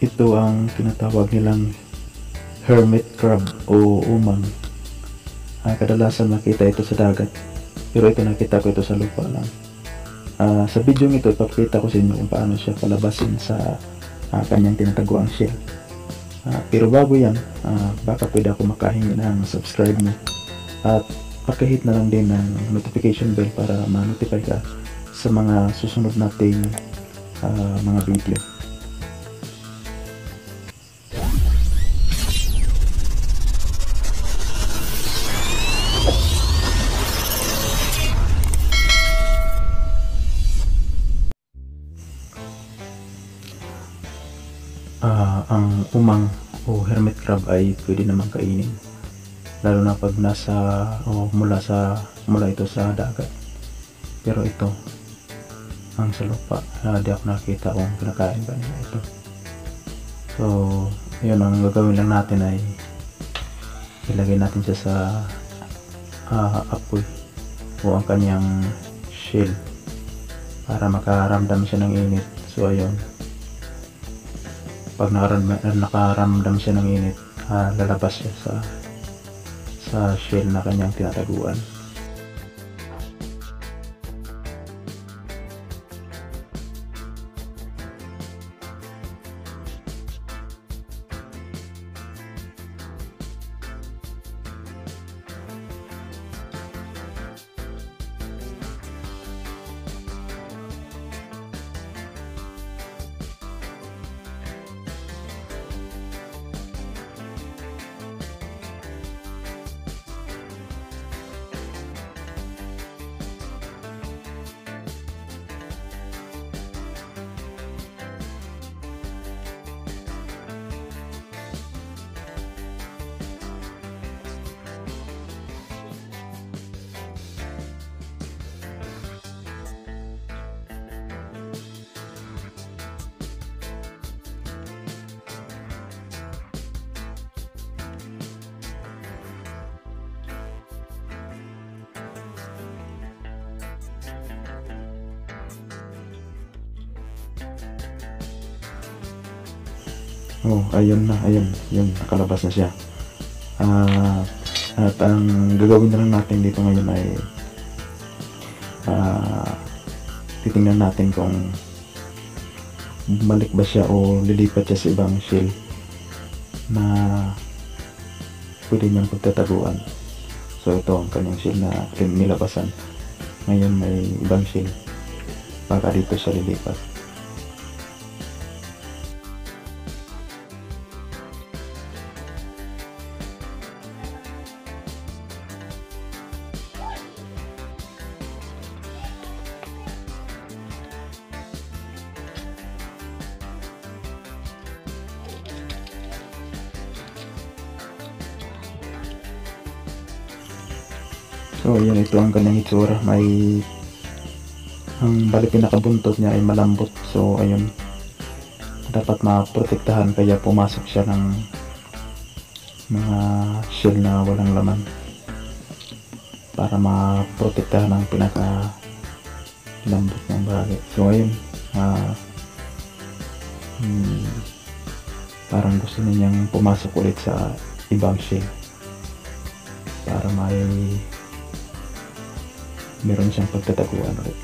ito ang tinatawag nilang hermit crab o umang. Ah, kadalasan makita ito sa dagat. Pero ito nakita ko ito sa lupa lang. Ah, sa video ito, ipapakita ko sa inyo kung paano siya palabasin sa ah, kanyang tinataguang shell. Ah, pero bago yan, ah, baka pwede ako makahingi ng subscribe mo. At pakihit na lang din ng notification bell para ma-notify ka sa mga susunod nating ah, mga video. Ah, ang umang o hermit crab ay pwede naman kainin lalo na pag nasa o mula sa mula ito sa dagat. Pero ito ang sa lupa uh, ako nakita kung kinakain ba niya ito. So yun ang gagawin lang natin ay ilagay natin siya sa uh, apoy o ang kanyang shell para makaramdam siya ng init. So ayun pag nakaramdam, siya ng init uh, lalabas siya sa sa shell na kanyang tinataguan Oh, ayun na, ayun. Yun, nakalabas na siya. Ah, at ang gagawin na lang natin dito ngayon ay ah, titingnan natin kung bumalik ba siya o lilipat siya sa ibang shell na pwede niyang pagtataguan. So ito ang kanyang shell na nilabasan. Ngayon may ibang shell. Baka dito siya lilipat. So, yan ito ang kanyang itsura. May ang bali pinakabuntot niya ay malambot. So, ayun. Dapat maprotektahan kaya pumasok siya ng mga shell na walang laman para maprotektahan ang pinaka lambot ng bahagi. So, ayun. ah hmm, parang gusto niyang pumasok ulit sa ibang shell para may meron siyang pagtataguan ulit.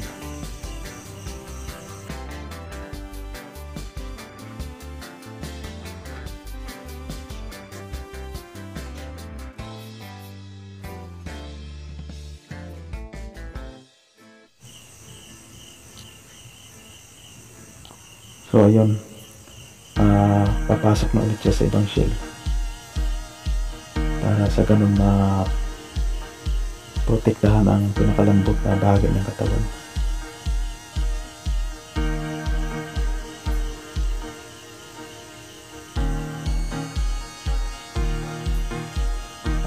So ayun, ah papasok na ulit siya sa ibang shell para sa ganun na protektahan ang pinakalambot na bahagi ng katawan.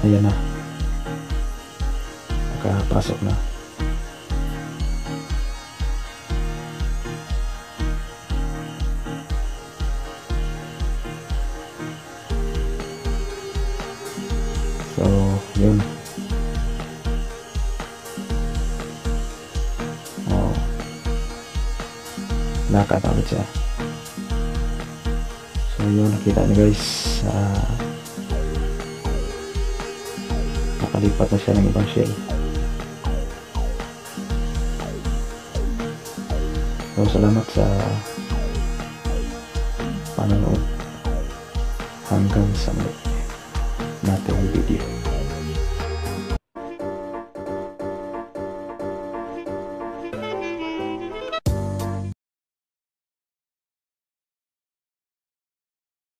Ayan na. Nakapasok na. So, yun. Nakatawid siya. So, yun nakita niyo guys ah, nakalipat na siya ng ibang shell. So salamat sa panonood. Hanggang sa muli. Nating video